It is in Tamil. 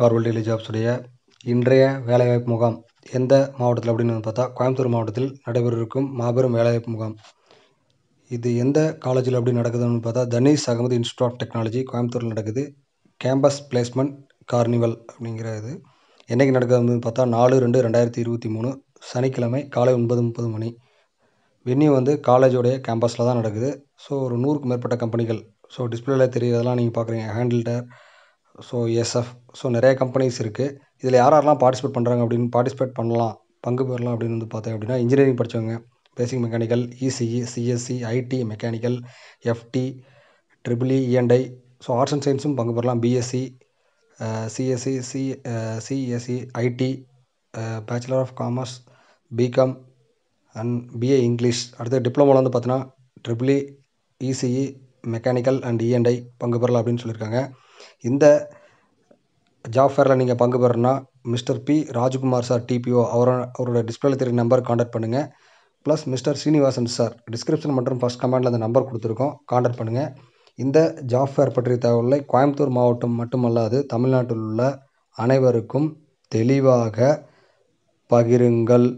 கார்வல் டெய்லி ஜாப்ஸுடைய இன்றைய வேலைவாய்ப்பு முகாம் எந்த மாவட்டத்தில் அப்படின்னு பார்த்தா கோயம்புத்தூர் மாவட்டத்தில் நடைபெறவிருக்கும் மாபெரும் வேலைவாய்ப்பு முகாம். இது எந்த காலேஜில் அப்படி நடக்குதுன்னு பார்த்தா Dhanish Ahmed institute of technology கோயம்புத்தூரில் நடக்குது. கேம்பஸ் பிளேஸ்மெண்ட் கார்னிவல் அப்படிங்கிற இது. என்றைக்கு நடக்குதுன்னு பார்த்தா நாலு ரெண்டு ரெண்டாயிரத்தி இருபத்தி மூணு சனிக்கிழமை காலை ஒன்பது முப்பது மணி. வென்யூ வந்து காலேஜோடைய கேம்பஸில் தான் நடக்குது. ஸோ ஒரு நூறுக்கு மேற்பட்ட கம்பெனிகள். ஸோ டிஸ்பிளேல தெரியறதெல்லாம் நீங்கள் பார்க்குறீங்க. ஹேண்டில்டர் ஸோ எஸ்எஃப் ஸோ நிறைய கம்பெனிஸ் இருக்குது இதில் யார் யாரெல்லாம் பார்ட்டிசிபேட் பண்ணுறாங்க அப்படின்னு பார்ட்டிசிபேட் பண்ணலாம். பங்கு பெறலாம் அப்படின்னு வந்து பார்த்தேன் அப்படின்னா இன்ஜினியரிங் படித்தவங்க basic mechanical ECE CSC IT mechanical FT triple E ENI so arts and சயின்ஸும் பங்கு பெறலாம். BSc CSC C CSC IT bachelor of commerce BCom and BA English அடுத்து டிப்ளமோவில் வந்து பார்த்தீங்கன்னா triple E ECE mechanical and ENI பங்கு பெறலாம் அப்படின்னு சொல்லியிருக்காங்க. இந்த ஜாப் ஃபேரில் நீங்கள் பங்கு பெறணும்னா mister P Rajkumar sir DPO அவரோட அவரோட டிஸ்பிளேல தெரிய நம்பர் காண்டாக்ட் பண்ணுங்கள் plus mister Srinivasan sir description மற்றும் ஃபஸ்ட் கமெண்டில் அந்த நம்பர் கொடுத்துருக்கோம். காண்டாக்ட் பண்ணுங்கள் இந்த ஜாப் ஃபேர் பற்றிய தகவலை கோயம்புத்தூர் மாவட்டம் மட்டுமல்லாது தமிழ்நாட்டில் உள்ள அனைவருக்கும் தெளிவாக பகிருங்கள்.